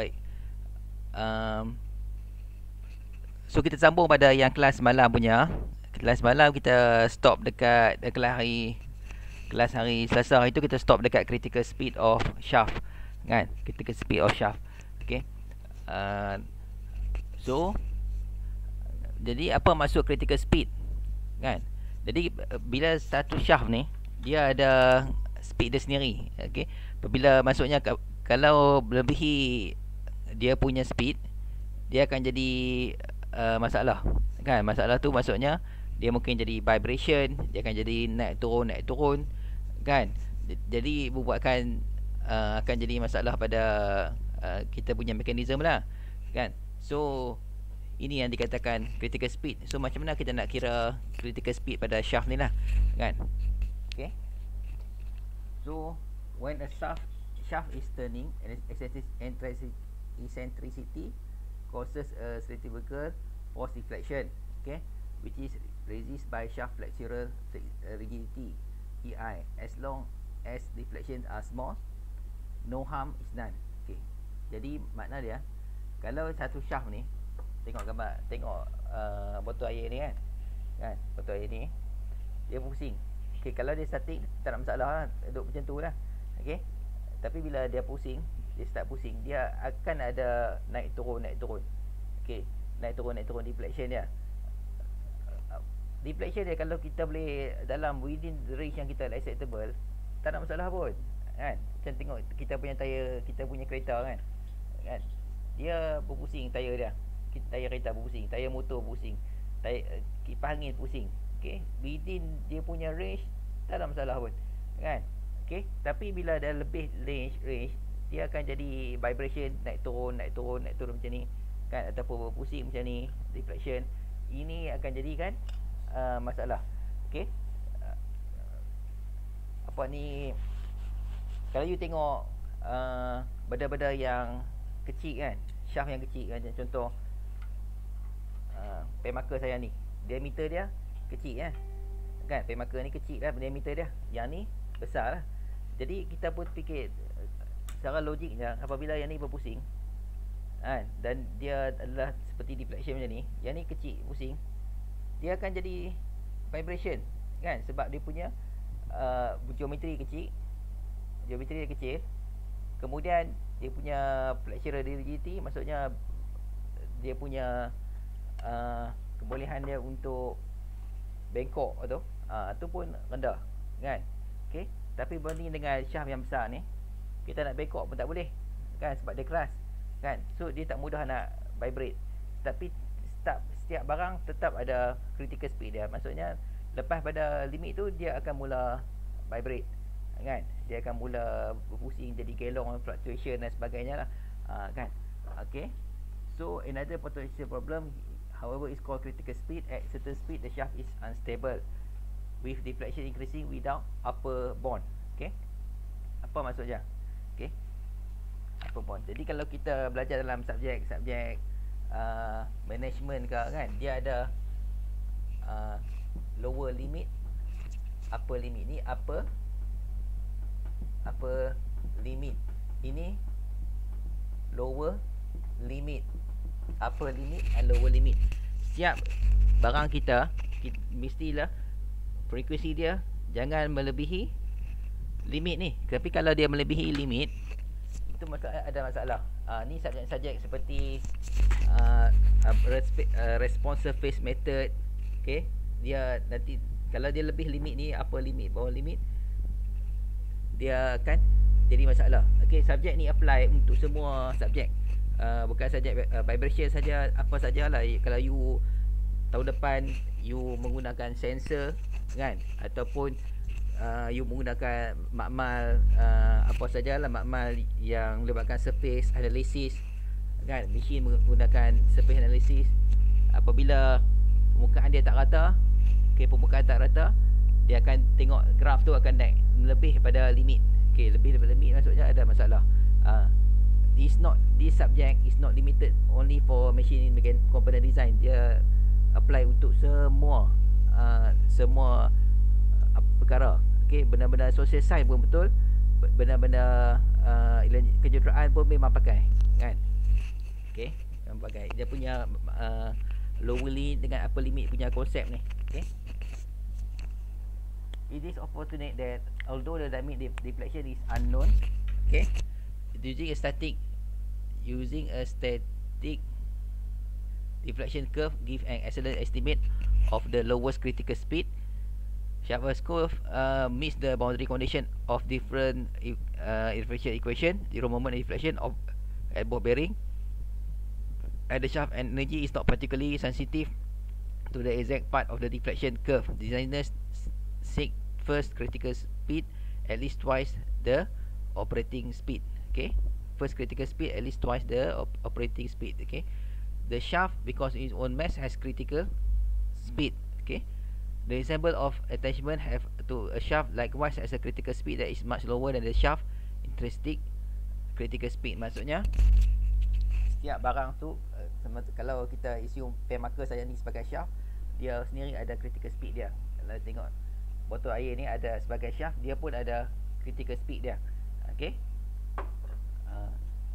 baik. Um, so kita sambung pada yang kelas malam punya. Kelas malam kita stop dekat uh, kelas hari kelas hari Selasa hari tu kita stop dekat critical speed of shaft. Kan? Critical speed of shaft. Okey uh, so jadi apa maksud critical speed? Kan? Jadi bila satu shaft ni dia ada speed dia sendiri. Okey apabila maksudnya kalau melebihi dia punya speed dia akan jadi uh, masalah. Kan masalah tu maksudnya dia mungkin jadi vibration dia akan jadi naik turun naik turun. Kan jadi membuatkan uh, akan jadi masalah pada uh, kita punya mekanisme lah. Kan so ini yang dikatakan critical speed. So macam mana kita nak kira critical speed pada shaft ni lah. Kan okay. So when a shaft shaft is turning and eccentricity causes a centrifugal force deflection okay which is resist by shaft flexural rigidity EI as long as deflection are small no harm is none okay. Jadi makna dia kalau satu shaft ni tengok gambar tengok uh, botol air ni kan kan botol air ni dia pusing okay. Kalau dia statik tak ada masalah lah duduk macam tu lah okay. Tapi bila dia pusing dia start pusing dia akan ada naik turun naik turun. Okey naik turun naik turun deflection dia. Deflection dia kalau kita boleh dalam within range yang kita acceptable tak ada masalah pun kan? Macam tengok kita punya tayar kita punya kereta kan? Kan? Dia berpusing tayar dia. Tayar kereta berpusing tayar motor berpusing tayar kipas angin pusing. Okey? Within dia punya range tak ada masalah pun kan? Okey? Tapi bila dah lebih range range dia akan jadi vibration naik turun naik turun naik turun macam ni. Kan? Ataupun berpusing macam ni deflection ini akan jadikan uh, masalah. Okey? Uh, apa ni? Kalau you tengok uh, benda-benda yang kecil kan shaft yang kecil kan contoh uh, pemaker saya ni. Diameter dia kecil kan? Kan? Pemaker ni kecil lah diameter dia yang ni besar lah. Jadi kita pun fikir secara logiknya apabila yang ni berpusing kan? Dan dia adalah seperti deflection macam ni. Yang ni kecil pusing. Dia akan jadi vibration kan? Sebab dia punya uh, geometri kecil. Geometri dia kecil. Kemudian dia punya flexural rigidity maksudnya dia punya uh, kebolehan dia untuk bengkok tu uh, tu pun rendah kan? Okey tapi berbanding dengan shaft yang besar ni kita nak backup pun tak boleh kan? Sebab dia keras kan? So dia tak mudah nak vibrate. Tapi setiap setiap barang tetap ada critical speed dia. Maksudnya lepas pada limit tu dia akan mula vibrate kan? Dia akan mula berpusing jadi gelong fluctuation dan sebagainya lah. Ha, kan? Okay. So another potential problem however is called critical speed. At certain speed the shaft is unstable with deflection increasing without upper bond. Okay? Apa maksudnya? okey apa pun jadi kalau kita belajar dalam subjek subjek uh, management ke kan dia ada uh, lower limit upper limit ni apa apa limit. Ini lower limit upper limit and lower limit. Setiap barang kita, kita mestilah frekuensi dia jangan melebihi limit ni. Tapi kalau dia melebihi limit itu ada masalah. Uh, ni subjek-subjek seperti uh, uh, responsive phase method. Okay? Dia nanti kalau dia lebih limit ni apa limit? Bawah limit? Dia akan jadi masalah. Okay subjek ni apply untuk semua subjek. Uh, bukan subjek uh, vibration saja apa sajalah. Kalau you tahun depan you menggunakan sensor kan? Ataupun uh, you menggunakan makmal uh, apa sajalah makmal yang melibatkan surface analysis. Kan mesin menggunakan surface analysis. Apabila permukaan dia tak rata okey permukaan tak rata dia akan tengok graf tu akan naik lebih pada limit. Okey lebih daripada limit maksudnya ada masalah. Uh, this not this subject is not limited only for machine component design. Dia apply untuk semua uh, semua uh, perkara okey benda-benda social science pun betul. Benda-benda uh, kejuruteraan pun memang pakai kan? Okey yang bagai dia punya uh, lower limit dengan upper limit punya konsep ni. Okey. It is opportunate that although the dynamic deflection is unknown okay using a static using a static deflection curve give an excellent estimate of the lowest critical speed Schaeffer's curve uh, meets the boundary condition of different uh, deflection equation zero moment deflection of at both bearing. And the shaft energy is not particularly sensitive to the exact part of the deflection curve. Designers seek first critical speed at least twice the operating speed. Okay? First critical speed at least twice the op operating speed. Okay? The shaft because its own mass has critical speed. Okay the ensemble of attachment have to a shaft likewise has a critical speed that is much lower than the shaft. Intrinsic critical speed maksudnya. Setiap barang tu uh, kalau kita assume pen marker saya ni sebagai shaft dia sendiri ada critical speed dia. Kalau tengok botol air ni ada sebagai shaft dia pun ada critical speed dia. Okey? Uh,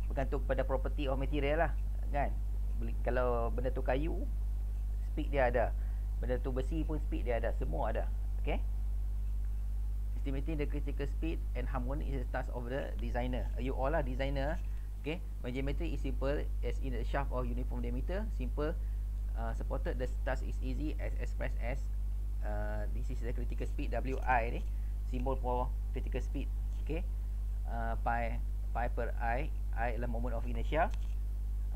bergantung kepada property of material lah kan? Kalau benda tu kayu speed dia ada benda tu besi pun speed dia ada semua ada. Okey estimating the critical speed and harmony is the task of the designer. You all lah designer okey my geometry is simple as in a shaft or uniform diameter. Simple uh, supported the task is easy as expressed as uh, this is the critical speed wi ni. Symbol for critical speed okey uh, pi pi per i i adalah moment of inertia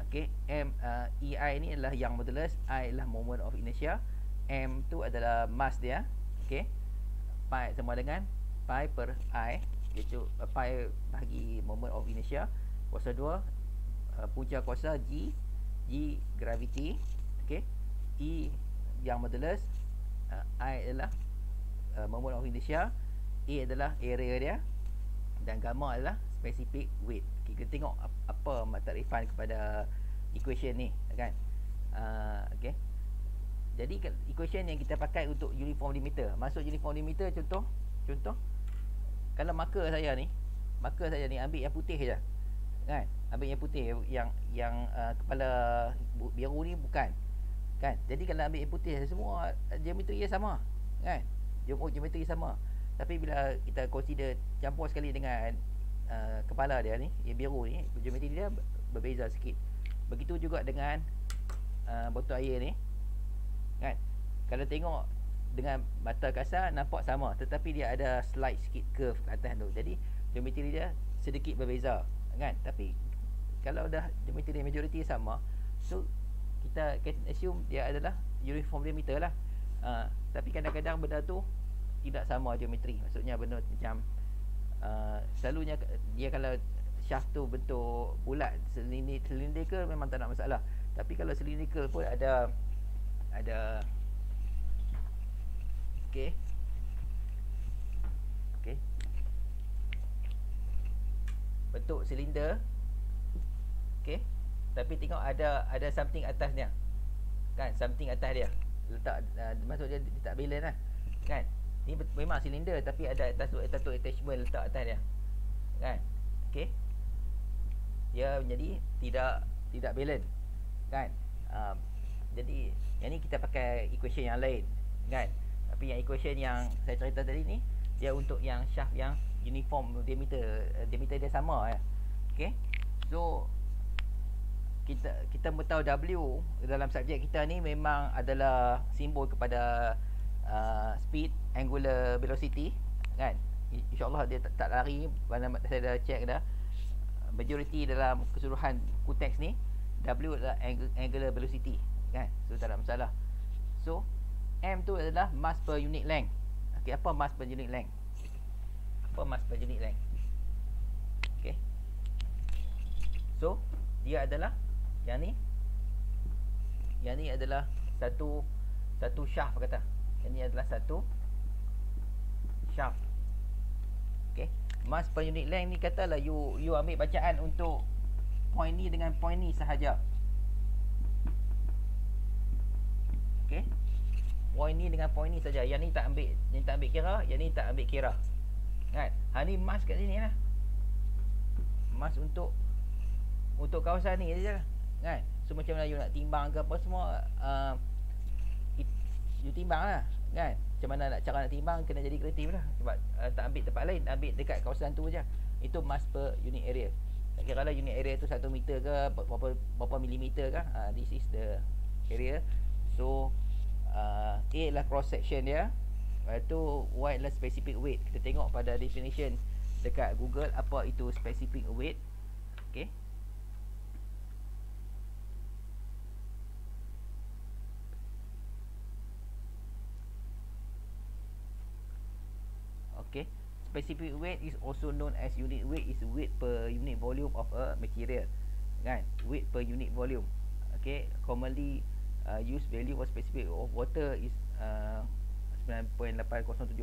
okey m uh, ei ni adalah yang modulus i adalah moment of inertia m tu adalah mass dia okey? Pi sama dengan pi per i iaitu uh, pi bagi moment of inertia. Kuasa 2 uh, punca kuasa g g gravity okey? E yang modulus uh, i adalah uh, moment of inertia. A adalah area dia dan gamma adalah specific weight. Kita tengok apa makrifan kepada equation ni kan? Uh, jadi equation yang kita pakai untuk uniform limiter. Masuk uniform limiter contoh contoh. Kalau marker saya ni marker saya ni ambil yang putih je. Kan? Ambil yang putih yang yang uh, kepala biru ni bukan. Kan? Jadi kalau ambil yang putih semua geometri dia sama. Kan? Geometri sama. Tapi bila kita consider campur sekali dengan uh, kepala dia ni yang biru ni geometri dia berbeza sikit. Begitu juga dengan uh, botol air ni. Kan? Kalau tengok dengan mata kasar nampak sama tetapi dia ada slight sikit curve kat atas tu. Jadi geometri dia sedikit berbeza, kan? Tapi kalau dah geometri majoriti sama, so kita can assume dia adalah uniform diameter lah. Uh, tapi kadang-kadang benda tu tidak sama geometri. Maksudnya benda macam uh, selalunya dia kalau shaft tu bentuk bulat cylindrical memang tak nak masalah tapi kalau cylindrical pun ada ada. Okey. Okey. Bentuk silinder. Okey. Tapi tengok ada ada something atasnya kan something atas dia. Letak uh, maksud dia, dia tak balance lah. Kan? Ni memang silinder tapi ada atas atas tu attachment letak atas dia. Kan? Okey. Dia menjadi tidak tidak balance kan? Um, jadi yang ni kita pakai equation yang lain kan? Tapi yang equation yang saya cerita tadi ni dia untuk yang shaft yang uniform diameter uh, diameter dia sama ya okey so kita kita tahu W dalam subjek kita ni memang adalah simbol kepada uh, speed angular velocity kan? Insyaallah dia tak, tak lari mana saya dah check dah. Majority dalam keseluruhan buku teks ni W adalah angular velocity kan? So tak ada masalah. So M tu adalah mass per unit length. Okey apa mass per unit length? Apa mass per unit length? Okey. So dia adalah yang ni yang ni adalah satu satu shaft kata? Yang ni adalah satu shaft. Mass per unit length ni katalah you you ambil bacaan untuk point ni dengan point ni sahaja. Okey. Point ni dengan point ni saja. Yang ni tak ambil, yang tak ambil kira, yang ni tak ambil kira. Kan? Ha ni mass kat sini lah. Mass untuk untuk kawasan ni saja. kan so macam mana you nak timbang ke apa semua uh, you timbang lah kan macam mana nak cara nak timbang kena jadi kreatif lah sebab uh, tak ambil tempat lain ambil dekat kawasan tu je itu mass per unit area tak kira lah unit area tu 1 meter ke berapa berapa milimeter ke uh, this is the area so uh, A lah cross section dia. Lepas tu Y adalah specific weight. Kita tengok pada definition Dekat Google Apa itu specific weight. Okay. Specific weight is also known as unit weight. Is weight per unit volume of a material. Kan? Weight per unit volume. Okay. Commonly uh, Use value for specific of water is uh, 9.807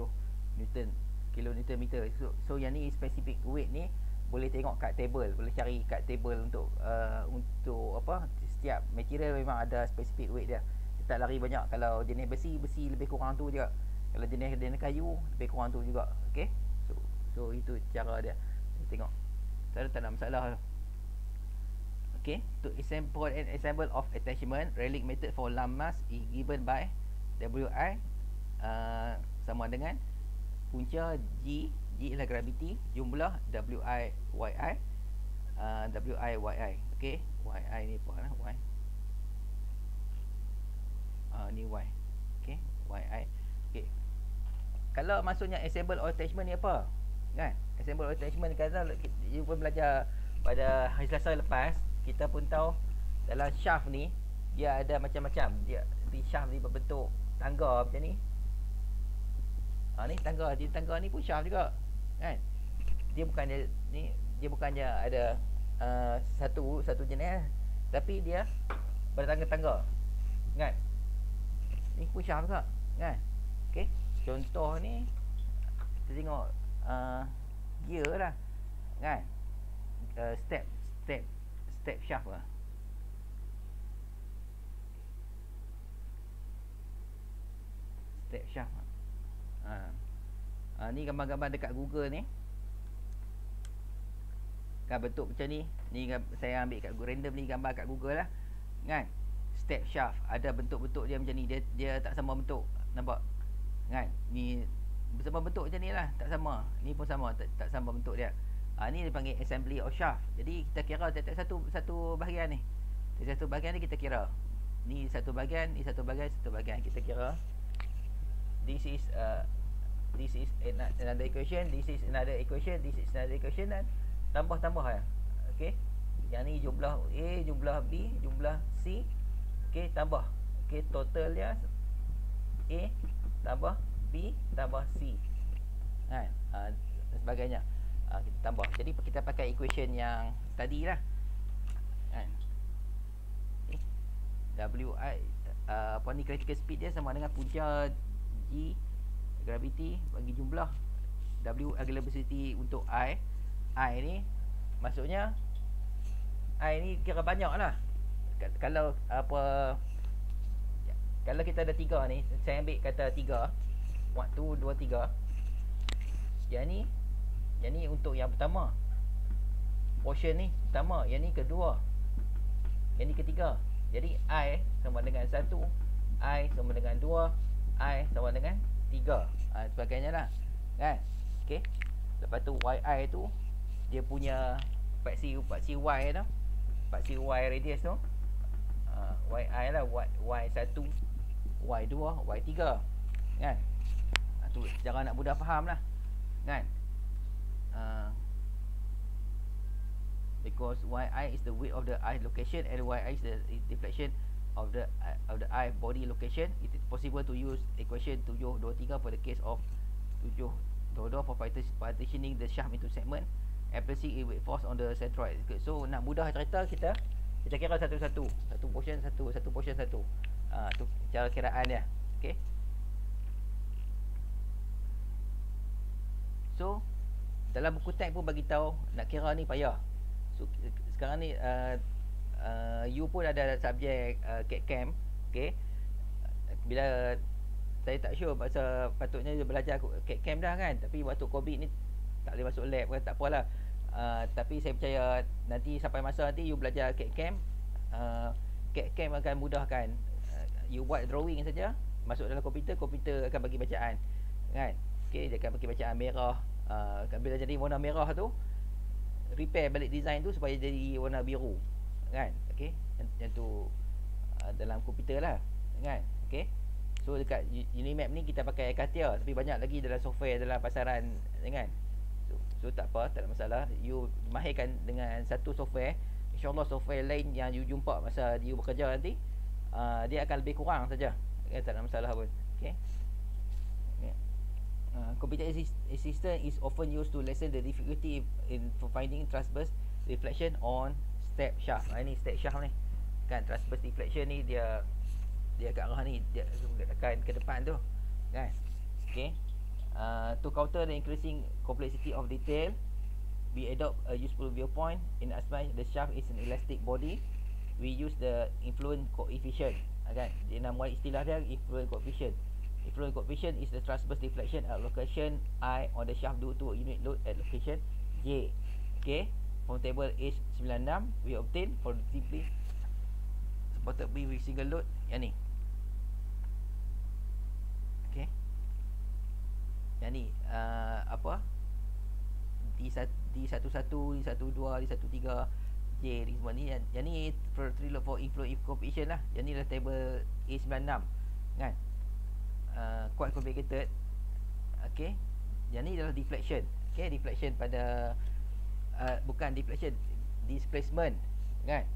Newton kilonewton meter. So, so yang ni specific weight ni boleh tengok kat table boleh cari kat table untuk uh, untuk apa setiap material memang ada specific weight dia. Dia tak lari banyak. Kalau jenis besi besi lebih kurang tu juga. Kalau jenis jenis kayu lebih kurang tu juga. Okey so so itu cara dia. Kita tengok. Tak tak ada masalah Okay, to assemble and assemble of attachment, relic method for lump mass is given by WI uh, sama dengan punca G G ialah gravity jumlah WI YI uh, WI YI okey YI ni apa lah Y? Uh, ni Y okey YI okey kalau maksudnya assemble or attachment ni apa? Kan? Assemble or attachment kata you pun belajar pada hari Selasa lepas kita pun tahu dalam shaft ni dia ada macam-macam dia di shaft ni berbentuk tangga macam ni Ha ni tangga di tangga ni pun shaft juga. Kan? Dia bukan dia ni dia bukannya ada uh, satu satu jenis tapi dia bertangga-tangga. Kan? Ni pun shaft juga. Kan? Okey. Contoh ni kita tengok uh, gear lah. Kan? Uh, step step step shaft lah. Step shaft lah. Ha. ha ni gambar-gambar dekat Google ni. Kan bentuk macam ni. Ni saya ambil kat random ni gambar kat Google lah. Kan? Step shaft ada bentuk-bentuk dia macam ni. Dia dia tak sama bentuk. Nampak? Kan? Ni sama bentuk macam ni lah. Tak sama. Ni pun sama. Tak, tak sama bentuk dia ha, ni dipanggil assembly of shaft jadi kita kira tiap satu satu bahagian ni. Satu bahagian ni kita kira. Ni satu bahagian ni satu bahagian satu bahagian. Kita kira this is uh, this is another equation this is another equation this is another equation dan tambah-tambah ya. Okey? Yang ni jumlah A jumlah B jumlah C. Okey tambah. Okey total dia A tambah B tambah C. Kan? Uh, sebagainya uh, kita tambah jadi kita pakai equation yang tadi lah kan? Okay. W I uh, apa ni critical speed dia sama dengan punca G gravity bagi jumlah W angular velocity untuk I. I ni maksudnya I ni kira banyak lah kalau apa kalau kita ada tiga ni saya ambil kata tiga. Waktu dua tiga. Yang ni yang ni untuk yang pertama. Portion ni pertama yang ni kedua. Yang ni ketiga. Jadi I sama dengan satu I sama dengan dua I sama dengan 3 ha, Sebagainya lah. Kan? Okay Lepas tu YI tu Dia punya Paksi Paksi Y tu. Paksi Y radius tu. Ha, YI lah y, Y1 Y2 Y3 Kan? Ha, Tu Jangan nak mudah faham lah. Kan uh, Because YI is the weight of the eye location And YI is the deflection of the uh, of the eye body location. It is possible to use equation 723 for the case of 722 for partitioning the shaft into segment and placing a weight force on the centroid. Okay. so nak mudah cerita kita kita kira satu-satu. Satu portion satu satu portion satu. Ah uh, tu cara kiraan dia. Okey so dalam buku tag pun bagi tahu nak kira ni payah. So sekarang ni uh, uh, you pun ada subjek uh, cam okey bila saya tak sure pasal patutnya dia belajar cam dah kan tapi waktu covid ni tak boleh masuk lab kan tak apalah. Uh, tapi saya percaya nanti sampai masa nanti you belajar cam uh, CAD-CAM akan mudahkan. Uh, you buat drawing saja masuk dalam komputer komputer akan bagi bacaan kan? Okey dia akan bagi bacaan merah uh, bila jadi warna merah tu repair balik design tu supaya jadi warna biru kan? Okey? Yang, yang tu uh, dalam komputer lah kan? Okey? So dekat Unimap ni kita pakai Katia tapi banyak lagi dalam software dalam pasaran kan? So, so tak apa tak ada masalah. You mahirkan dengan satu software insyaallah software lain yang you jumpa masa you bekerja nanti uh, dia akan lebih kurang saja. Okay, tak ada masalah pun. Okey Uh, computer assist assistant is often used to lessen the difficulty in finding transverse reflection on step shaft. Ha, ini step shaft ni. Kan transverse deflection ni dia dia kat arah ni dia akan ke depan tu. Kan? Okay. Uh, to counter the increasing complexity of detail, we adopt a useful viewpoint in as much the shaft is an elastic body. We use the influence coefficient. Ha, kan? Dia nama istilah dia influence coefficient. Influence coefficient is the transverse deflection at location I on the shaft due to unit load at location J. Okay. From table H96 we obtain for simply supported beam with single load yang ni. Okay. Yang ni uh, apa? D1 D11 D12 D13 J ni semua ni yang, yang ni for three load for influence coefficient lah. Yang ni adalah table A96 kan? Uh, quite complicated. Okay? Yang ni adalah deflection. Okay? Deflection pada uh, Bukan deflection Displacement. Kan?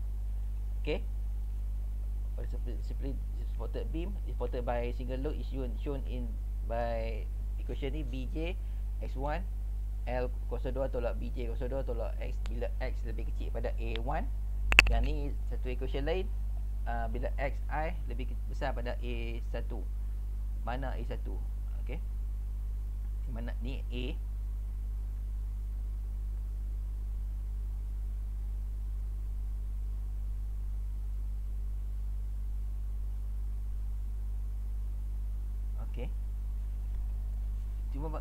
Pada seperti Supported beam Supported by single load Is shown, shown in By Equation ni BJ X1 L02 tolak BJ 02 tolak X Bila X lebih kecil pada A1 Yang ni Satu equation lain uh, Bila XI Lebih besar pada A1 mana A1 okey. Mana ni A? Uh,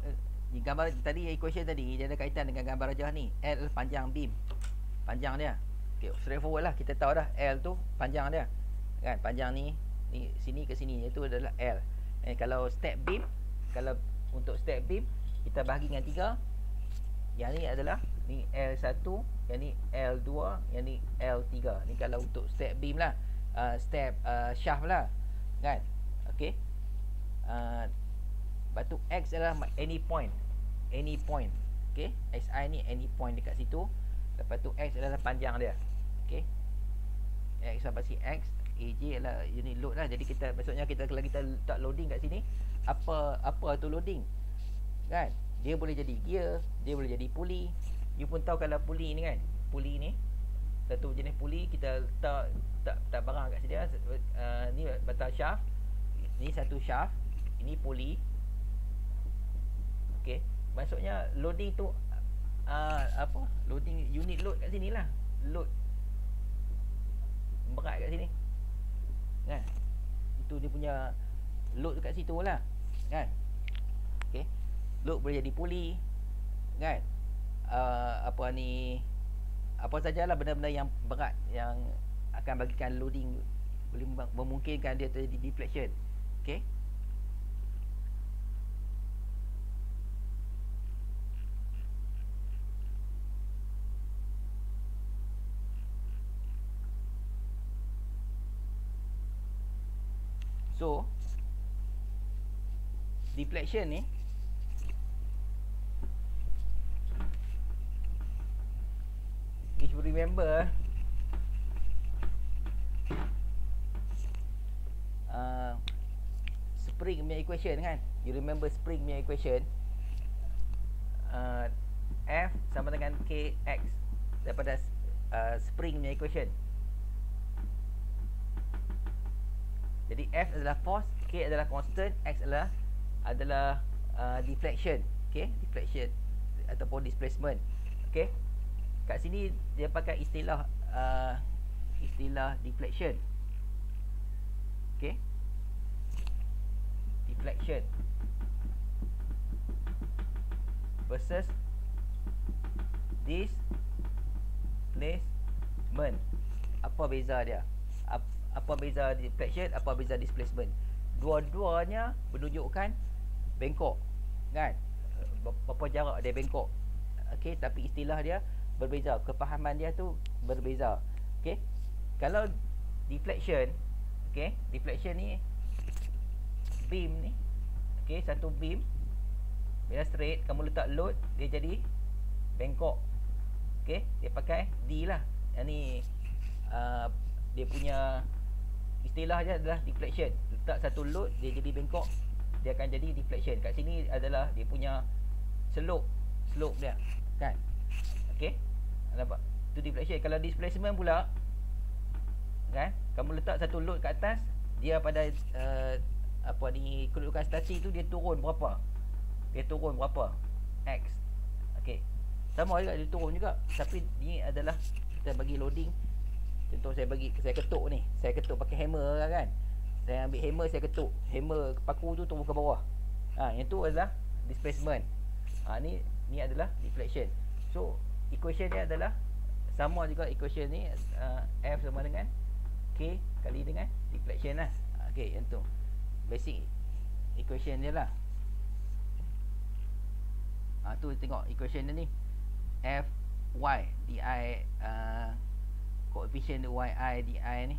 ni gambar tadi equation tadi dia ada kaitan dengan gambar rajah ni L panjang beam. Panjang dia. Okey straightforward lah. Kita tahu dah L tu panjang dia. Kan panjang ni ni sini ke sini itu adalah L Eh kalau step beam, kalau untuk step beam kita bahagi dengan tiga. Yang ni adalah ni L1, yang ni L2, yang ni L3. Ni kalau untuk step beam lah. Uh, step uh, shaft lah. Kan? Okey. Uh, batu X adalah any point. Any point. Okey. XI ni any point dekat situ. Lepas tu X adalah panjang dia. Okey. X sampai si X AJ lah unit load lah. Jadi kita maksudnya kita kalau kita letak loading kat sini apa apa tu loading? Kan? Dia boleh jadi gear dia boleh jadi pulley. You pun tahu kalau pulley ni kan? Pulley ni satu jenis pulley kita letak tak tak barang kat sini uh, ni batal shaft. Ni satu shaft ini pulley. Okey. Maksudnya loading tu uh, apa? Loading unit load kat sini lah. Load berat kat sini kan? Itu dia punya load dekat situ lah kan? Okey. Load boleh jadi puli kan? Uh, apa ni apa sajalah benda-benda yang berat yang akan bagikan loading boleh memungkinkan dia terjadi deflection. Okey So Deflection ni. If you remember uh, Spring punya equation kan? You remember spring punya equation? Uh, F sama dengan KX Daripada uh, spring punya equation. Jadi F adalah force, K adalah constant, X adalah adalah uh, deflection. Okay, deflection ataupun displacement. Okay. Kat sini dia pakai istilah uh, istilah deflection. Okay. Deflection versus displacement. apa beza dia apa beza deflection apa beza displacement dua-duanya menunjukkan bengkok kan? Berapa jarak dia bengkok? Okey tapi istilah dia berbeza. Kepahaman dia tu berbeza. Okey? Kalau deflection okey? Deflection ni beam ni okey? Satu beam bila straight kamu letak load dia jadi bengkok. Okey? Dia pakai D lah. Yang ni uh, dia punya istilah dia adalah deflection. Letak satu load dia jadi bengkok dia akan jadi deflection. Kat sini adalah dia punya slope slope dia kan? Okey? Nampak? Tu deflection. Kalau displacement pula kan? Kamu letak satu load kat atas dia pada uh, apa ni kedudukan statik tu dia turun berapa? Dia turun berapa? X. Okey. Sama juga dia turun juga. Tapi ni adalah kita bagi loading. Contoh saya bagi saya ketuk ni. Saya ketuk pakai hammer kan. Saya ambil hammer saya ketuk. Hammer paku tu turun ke bawah. Ha yang tu adalah displacement. Ha ni ni adalah deflection. So equation dia adalah sama juga equation ni uh, F sama dengan K kali dengan deflection lah. Ha, okay yang tu. Basic equation dia lah. Ha tu tengok equation dia ni. F Y D I uh, coefficient yi di ni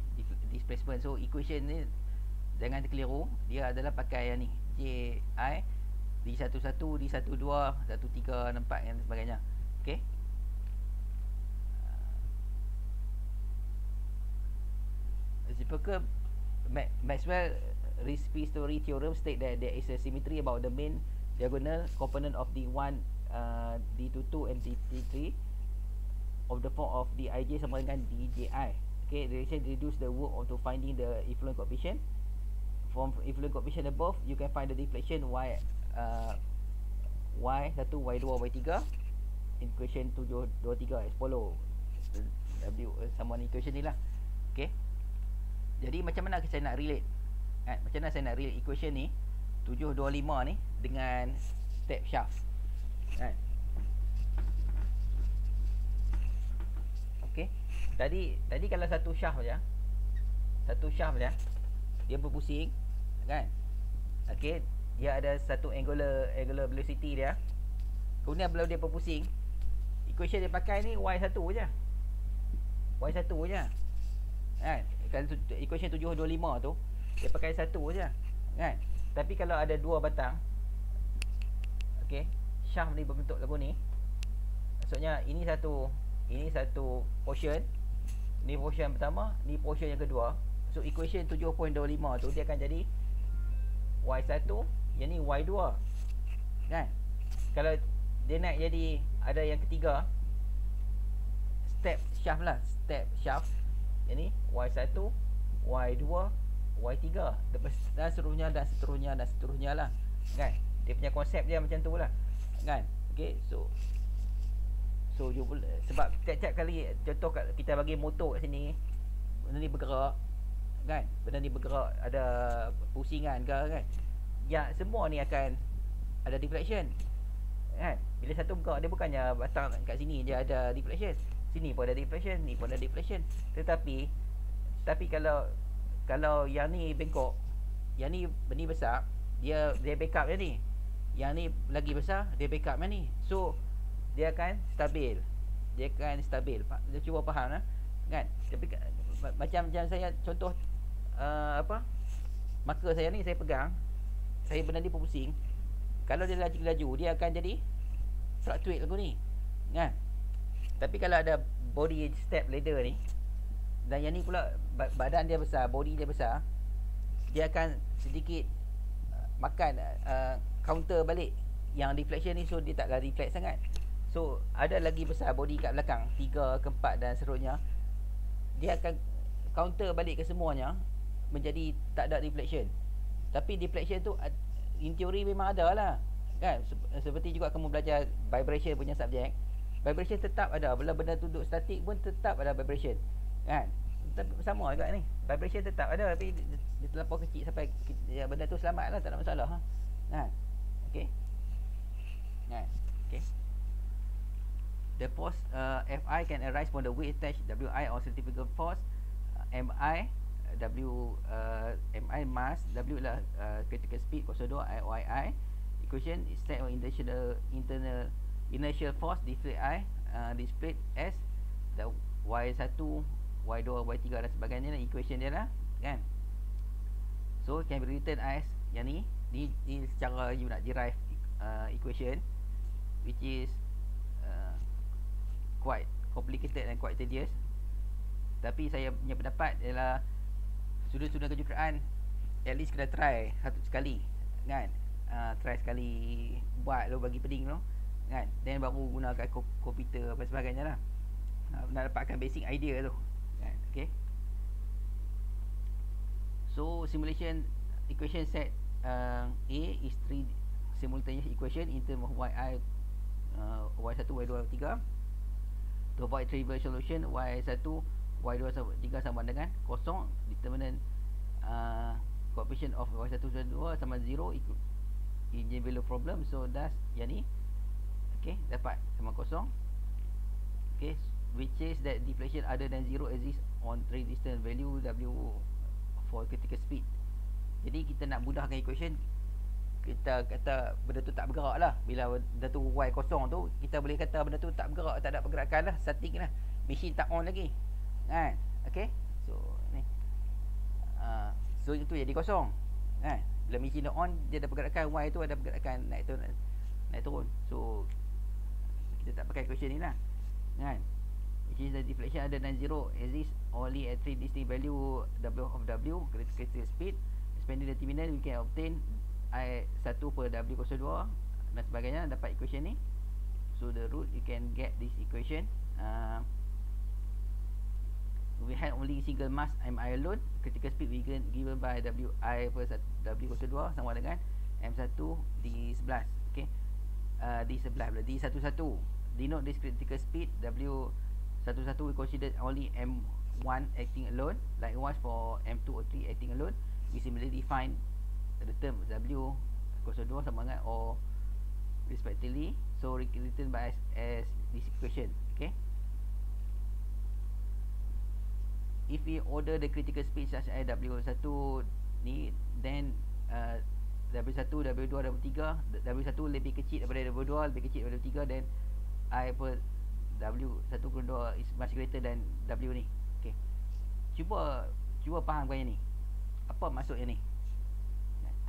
displacement so equation ni jangan terkeliru dia adalah pakai yang ni. Ji d11 d12 13 nampak dan sebagainya. Okey? Reciprocal Maxwell reciprocity theorem state that there is a symmetry about the main diagonal component of d1 uh, d22 and d3 of the form of dij sama dengan dji okay say reduce the work onto finding the influence coefficient from influence coefficient above you can find the deflection y uh, y1 y2 y3 in equation 723 as follow w sama ni equation ni lah okay jadi macam mana saya nak relate eh, macam mana saya nak relate equation ni 725 ni dengan step shaft kan Okey. Tadi tadi kalau satu shaft saja. Satu shaft saja. Dia berpusing kan? Okey, dia ada satu angular angular velocity dia. Kemudian bila dia berpusing, equation dia pakai ni y1 saja. Y1 saja. Kan? Kalau equation 725 tu dia pakai satu saja. Kan? Tapi kalau ada dua batang Okey, shaft ni berbentuk lagu ni. Maksudnya ini satu ini satu portion ni portion pertama ni portion yang kedua so equation 7.25 tu dia akan jadi y1 yang ni y2 kan? Kalau dia naik jadi ada yang ketiga. Step shaft lah. Step shaft. Yang ni y1 y2 y3 dan seterusnya dan seterusnya dan seterusnya lah. Kan? Dia punya konsep dia macam tu lah. Kan? Okay so So you sebab tiap-tiap kali contoh kita bagi motor kat sini benda ni bergerak kan? Benda ni bergerak ada pusingan ke kan? Ya semua ni akan ada deflection kan? Bila satu bergerak dia bukannya batang kat sini dia ada deflection. Sini pun ada deflection ni pun ada deflection. Tetapi tapi kalau kalau yang ni bengkok yang ni ni besar dia dia backup yang ni. Yang ni lagi besar dia backup yang ni. So dia akan stabil. Dia akan stabil. Dia cuba faham lah kan? Tapi macam macam saya contoh uh, apa? Maka saya ni saya pegang. Saya benda ni pusing. Kalau dia laju-laju dia akan jadi fluctuate lagu ni. Kan? Tapi kalau ada body step ladder ni dan yang ni pula badan dia besar body dia besar dia akan sedikit uh, makan uh, counter balik. Yang deflection ni so dia taklah reflect sangat. So ada lagi besar body kat belakang 3 ke 4 dan seterusnya Dia akan counter balik ke semuanya Menjadi tak ada deflection Tapi deflection tu In teori memang ada lah kan? Seperti juga kamu belajar vibration punya subjek Vibration tetap ada Bila benda duduk statik pun tetap ada vibration kan? Sama juga ni Vibration tetap ada Tapi dia terlampau kecil sampai ya, Benda tu selamat lah tak ada masalah ha? Kan? Okay? Kan? Okay? the force uh, Fi can arise from the weight attached Wi or centrifugal force uh, Mi W uh, Mi mass W lah uh, critical speed kosong dua I Y I. Equation is set of internal internal inertial force display I uh, displayed as the Y1 Y2 Y3 dan sebagainya. Lah equation dia lah kan? So can be written as yang ni. Ni, ni secara you nak derive uh, equation which is uh, quite complicated and quite tedious. Tapi saya punya pendapat ialah sudut-sudut kejuruteraan at least kena try satu sekali kan? Uh, try sekali buat lo bagi peding lo kan? Then baru gunakan komputer apa sebagainya lah. Uh, nak dapatkan basic idea tu kan? Okay? So simulation equation set uh, A is three simultaneous equation in term of yi uh, y1 y2 y3 to avoid trivial solution y1 y2 y3 sama dengan kosong determinant uh, coefficient of y1 y2 sama 0 engine value problem. So thus yang ni okay dapat sama kosong. Okay which is that deflation other than 0 exists on three distant value w for critical speed. Jadi kita nak mudahkan equation kita kata benda tu tak bergerak lah. Bila benda tu y kosong tu kita boleh kata benda tu tak bergerak tak ada pergerakan lah. Setting lah. Mesin tak on lagi kan? Okay so ni. Uh, so itu jadi kosong kan? Bila mesin on dia ada pergerakan. Y tu ada pergerakan naik turun naik turun. So kita tak pakai equation ni lah kan? Which is the deflection other than zero exists only at three distinct value W of W critical speed. Expanding the determinant we can obtain I 1 per W kosong 2 dan sebagainya. Dapat equation ni. So the root you can get this equation. Uh, we had only single mass MI alone critical speed we given, by WI per W02 sama dengan M1 D11 okay? Uh, D11 D11 denote this critical speed W11 we consider only M1 acting alone. Likewise for M2 or 3 acting alone we similarly define the term W02 sama dengan or respectively. So written by as, as this equation okay if we order the critical speed such as W1 ni then uh, W1, W2, W3 W1 lebih kecil daripada W2 lebih kecil daripada W3 then I per W1 ke 2 is much greater than W ni. Okay. cuba cuba faham kau yang ni. Apa maksudnya ni?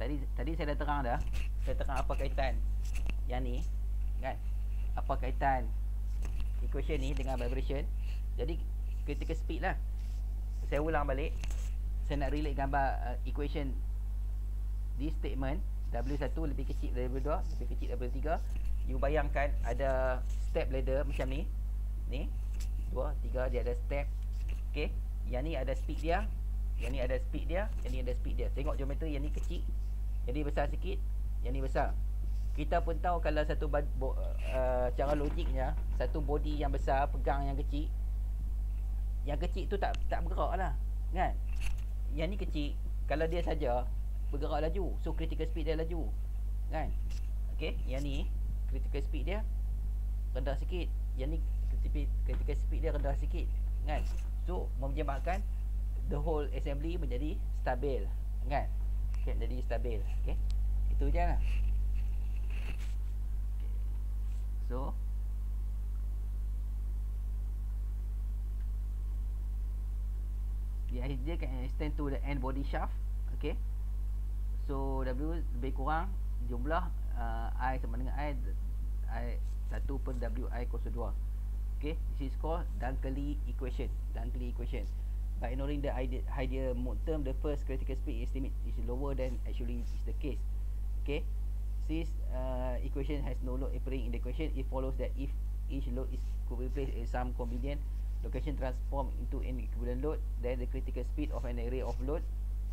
Tadi tadi saya dah terang dah. Saya terang apa kaitan yang ni kan? Apa kaitan equation ni dengan vibration. Jadi critical speed lah saya ulang balik. Saya nak relate gambar uh, equation. This statement W1 lebih kecil dari W2 lebih kecil dari W3 you bayangkan ada step ladder macam ni. Ni 2 3 dia ada step. Okey yang ni ada speed dia. Yang ni ada speed dia. Yang ni ada speed dia. Tengok geometri yang ni kecil. Yang ni besar sikit. Yang ni besar. Kita pun tahu kalau satu uh, cara logiknya satu body yang besar pegang yang kecil yang kecil tu tak tak bergerak lah kan? Yang ni kecil kalau dia saja bergerak laju. So critical speed dia laju kan? Okey yang ni critical speed dia rendah sikit. Yang ni critical speed dia rendah sikit kan? So menjembatkan the whole assembly menjadi stabil kan? Okay, jadi stabil okey itu je lah. Okay. so the idea can extend to the end body shaft okay? So W lebih kurang jumlah uh, I sama dengan I I 1 per W I kosong 2 okay? This is called Dunkley equation Dunkley equation. By ignoring the idea, idea mode term the first critical speed estimate is lower than actually is the case okay? Since uh, equation has no load appearing in the equation it follows that if each load is could be placed in some convenient location transform into an equivalent load. Then the critical speed of an array of load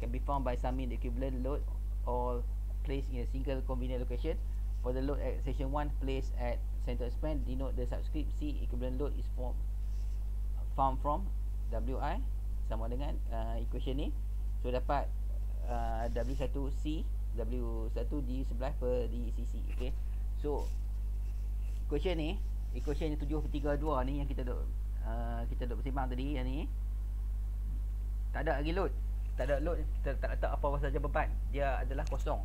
can be found by summing the equivalent load or placed in a single convenient location. For the load at section 1 placed at center span denote the subscript C equivalent load is form, found from WI sama dengan uh, equation ni. So dapat uh, W1C W1 D11 per DCC okay? So equation ni equation yang 7 2 ni yang kita duk uh, kita duk bersembang tadi yang ni. Tak ada lagi load. Tak ada load kita tak letak apa-apa saja beban. Dia adalah kosong.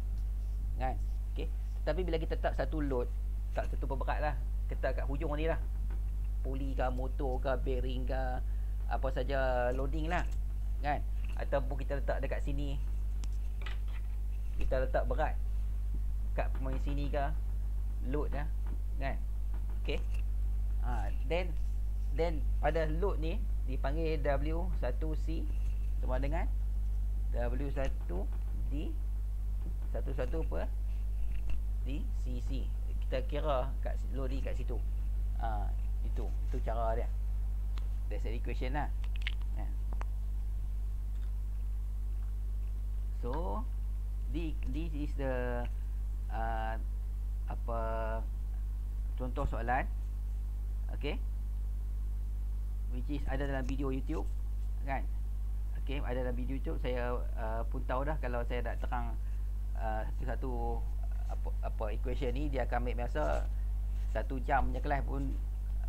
Kan? Okey. Tapi bila kita letak satu load tak satu pemberat lah. Kita kat hujung ni lah. Puli ke motor ke bearing ke apa saja loading lah. Kan? Ataupun kita letak dekat sini. Kita letak berat. Kat pemain sini ke load lah. Kan? Okey. Ha then then pada load ni dipanggil W1C sama dengan W1D 11 per di CC kita kira kat load ni kat situ. Ha itu itu cara dia. That's the equation lah. Yeah. so this, this is the uh, apa contoh soalan. Okay which is ada dalam video YouTube kan? Okay ada dalam video YouTube saya uh, pun tahu dah kalau saya nak terang uh, satu-satu apa, apa equation ni dia akan ambil masa satu jam punya kelas pun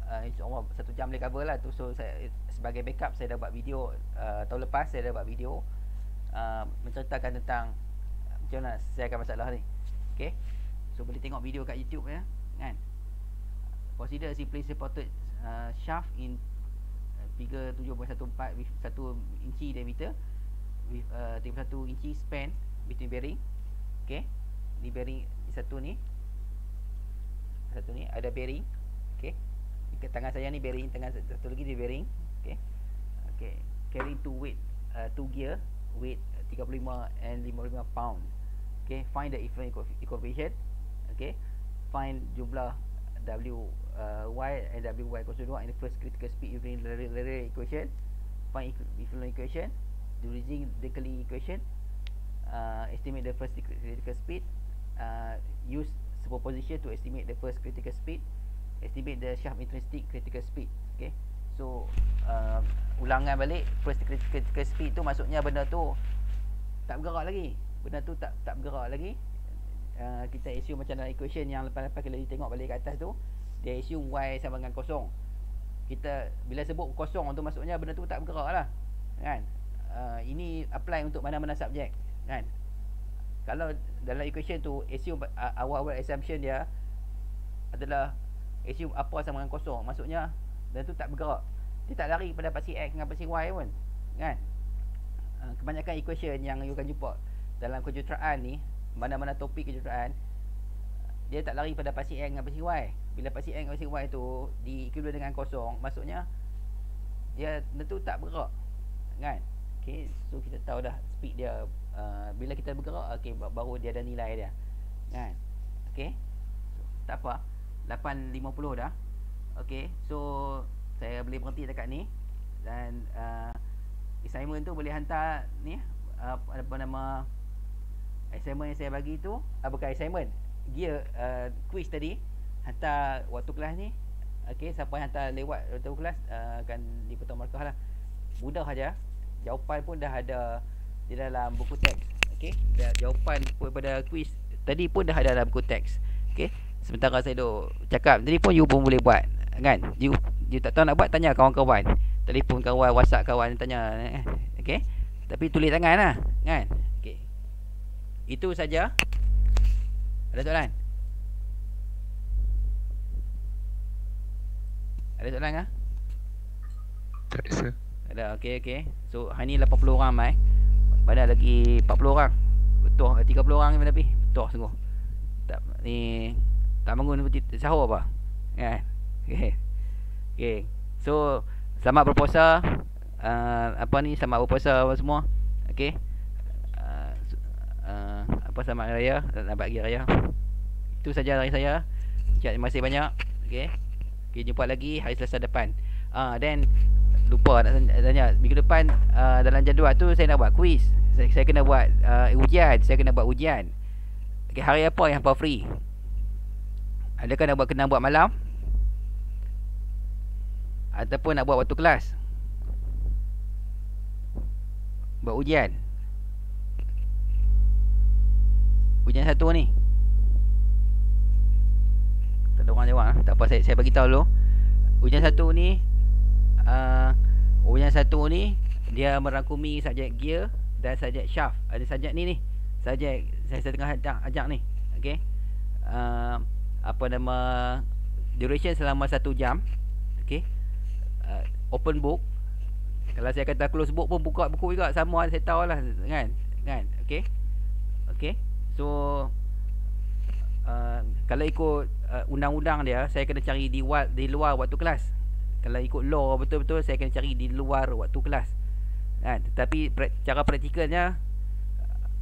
uh, insyaAllah satu jam boleh cover lah tu. So saya sebagai backup saya dah buat video uh, tahun lepas saya dah buat video uh, menceritakan tentang macam mana saya akan masalah ni. Okay? So boleh tengok video kat YouTube ya kan? Consider simply supported uh, shaft in uh, figure 7.14 with 1 inci diameter with uh, 31 inci span between bearing. Okay. Ni bearing satu ni. Satu ni ada bearing. Okay. Dekat tangan saya ni bearing tangan satu lagi dia bearing. Okay. Okay. Carry two weight uh, two gear weight 35 and 55 pound. Okay. Find the equivalent equation okay. Find jumlah w uh, y and w y equals to 2 in the first critical speed using the equation find equivalent equation using the Curly equation uh, estimate the first critical speed uh, use superposition to estimate the first critical speed estimate the shaft intrinsic critical speed okay? So uh, ulangan balik first critical speed tu maksudnya benda tu tak bergerak lagi. Benda tu tak tak bergerak lagi uh, kita assume macam dalam equation yang lepas-lepas kita tengok balik kat atas tu dia assume y sama dengan kosong. Kita bila sebut kosong tu maksudnya benda tu tak bergerak lah kan? Uh, ini apply untuk mana-mana subjek kan? Kalau dalam equation tu assume uh, awal-awal assumption dia adalah assume apa sama dengan kosong. Maksudnya benda tu tak bergerak. Dia tak lari pada pasti x dengan pasti y pun kan? Uh, kebanyakan equation yang you akan jumpa dalam kejuruteraan ni mana-mana topik kejuruteraan dia tak lari pada pasti X dengan pasti Y. Bila pasti X dengan pasti Y tu diikuti dengan kosong maksudnya dia tentu tak bergerak kan? Okay so kita tahu dah speed dia uh, bila kita bergerak okay baru dia ada nilai dia kan? Okay? So, tak apa. 8.50 dah. Okay so saya boleh berhenti dekat ni. Dan uh, assignment tu boleh hantar ni uh, apa nama assignment yang saya bagi tu uh, bukan assignment. Gear uh, quiz tadi hantar waktu kelas ni. Okey siapa yang hantar lewat waktu kelas uh, akan dipotong markah lah. Mudah saja. Jawapan pun dah ada di dalam buku teks. Okey? Jawapan pada quiz tadi pun dah ada dalam buku teks. Okey? Sementara saya duk cakap tadi pun you pun boleh buat kan? You you tak tahu nak buat tanya kawan-kawan. Telefon kawan whatsapp kawan tanya eh. okey? Tapi tulis tangan lah kan itu saja. Ada soalan? Ada soalan ke? Tak ada. Ada, okey, okey. So, hari ni 80 orang mai. Mana lagi 40 orang. Betul, 30 orang ni tapi. Betul sungguh. Tak, ni, tak bangun sahur apa? Ya, okey. Okey. So, selamat berpuasa. Uh, apa ni, selamat berpuasa semua. Okey. Apa sama raya nak bagi raya. Itu saja dari saya. Terima kasih banyak. Okey. Okey jumpa lagi hari Selasa depan. Ah uh, then lupa nak tanya minggu depan uh, dalam jadual tu saya nak buat quiz. Saya, saya kena buat uh, ujian. Saya kena buat ujian. Okey hari apa yang apa free? Adakah nak buat kena buat malam? Ataupun nak buat waktu kelas? Buat ujian Ujian satu ni ada orang jawab ah. Tak apa saya saya bagi tahu dulu. Ujian satu ni uh, ujian satu ni dia merangkumi subjek gear dan subjek shaft. Ada subjek ni ni. Subjek saya, saya tengah ajak, ajak ni. Okey. Uh, apa nama duration selama satu jam. Okey. Uh, open book. Kalau saya kata close book pun buka buku juga sama saya tahu lah kan. Kan? Okey. Okey. So uh, kalau ikut uh, undang-undang dia saya kena cari di di luar waktu kelas. Kalau ikut law betul-betul saya kena cari di luar waktu kelas. Kan? Tetapi pra- cara praktikalnya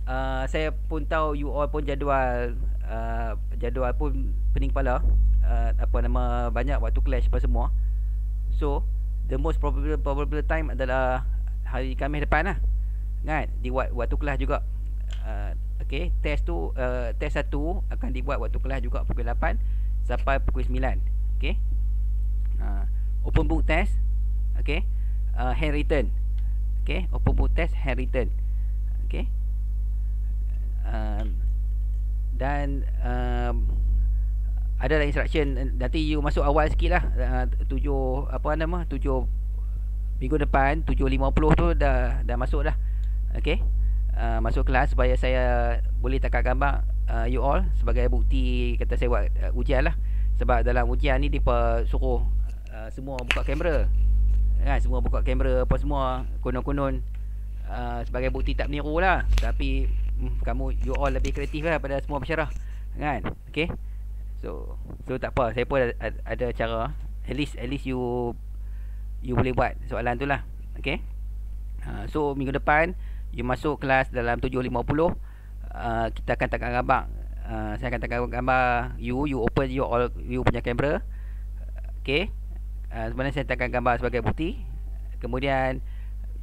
uh, saya pun tahu you all pun jadual uh, jadual pun pening kepala uh, apa nama banyak waktu clash apa semua. So the most probable probable time adalah hari Khamis depan lah. Kan? Di waktu kelas juga. Uh, Okey, test tu uh, test satu akan dibuat waktu kelas juga pukul 8 sampai pukul 9. Okey. Uh, open book test. Okey. Uh, handwritten. Okey, open book test handwritten. Okey. Uh, dan um, ada lah instruction nanti you masuk awal sikit lah uh, tujuh apa nama tujuh minggu depan tujuh lima puluh tu dah dah masuk dah okay uh, masuk kelas supaya saya boleh tangkap gambar uh, you all sebagai bukti kata saya buat uh, ujian lah. Sebab dalam ujian ni dia suruh uh, semua buka kamera. Kan semua buka kamera apa semua konon-konon. Uh, sebagai bukti tak meniru lah. Tapi hmm, kamu you all lebih kreatif lah pada semua masyarakat. Kan? Okay So so tak apa. Saya pun ada, ada cara. At least at least you you boleh buat soalan tu lah. Okay uh, so minggu depan you masuk kelas dalam 7.50 uh, kita akan tangkap gambar. Uh, saya akan tangkap gambar you you open you all you punya kamera. Okay uh, sebenarnya saya tangkap gambar sebagai bukti. Kemudian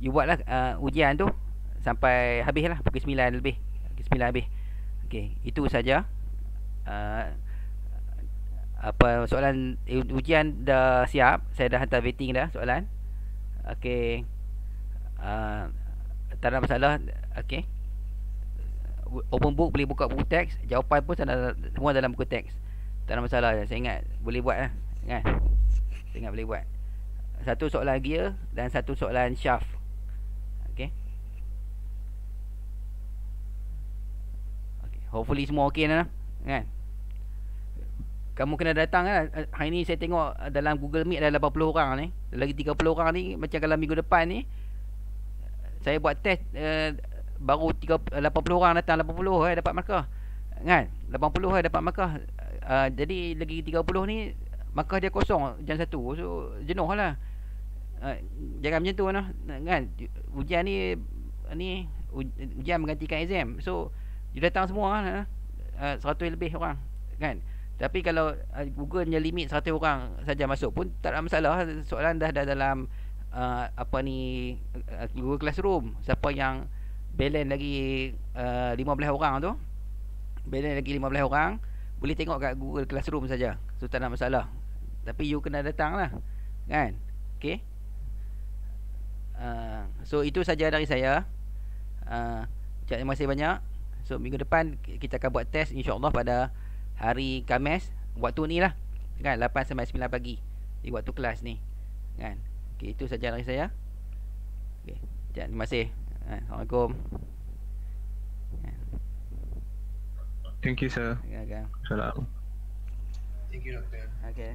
you buatlah uh, ujian tu sampai habis lah pukul 9 lebih. Pukul 9 lebih Okay itu saja. Uh, apa soalan ujian dah siap? Saya dah hantar waiting dah soalan. Okey uh, tak ada masalah. Okey open book boleh buka buku teks. Jawapan pun sana, semua dalam buku teks. Tak ada masalah. Saya ingat boleh buat lah. Kan saya ingat boleh buat. Satu soalan gear dan satu soalan shaft okey okey hopefully semua okey lah. Kan? Kamu kena datang kan hari ni saya tengok dalam Google Meet ada 80 orang ni. Lagi 30 orang ni macam kalau minggu depan ni saya buat test uh, baru 30, 80 orang datang 80 eh dapat markah. Kan? 80 eh dapat markah. Uh, jadi lagi 30 ni markah dia kosong jam 1 so jenuh lah. Uh, jangan macam tu lah kan? Ujian ni ni ujian menggantikan exam. So dia datang semua lah uh, 100 lebih orang. Kan? Tapi kalau uh, Google punya limit 100 orang saja masuk pun tak ada masalah. Soalan dah dah dalam uh, apa ni uh, Google Classroom. Siapa yang balance lagi uh, 15 orang tu, balance lagi 15 orang, boleh tengok kat Google Classroom saja. So tak ada masalah. Tapi you kena datang lah. Kan? Okay? Uh, so itu saja dari saya. Uh, terima kasih banyak. So minggu depan kita akan buat test insya-Allah pada hari Khamis waktu ni lah kan 8 sampai 9 pagi di waktu kelas ni kan okey itu saja dari saya. Okey terima kasih. Kan, assalamualaikum. Thank you sir. Okay. salam thank you doktor okey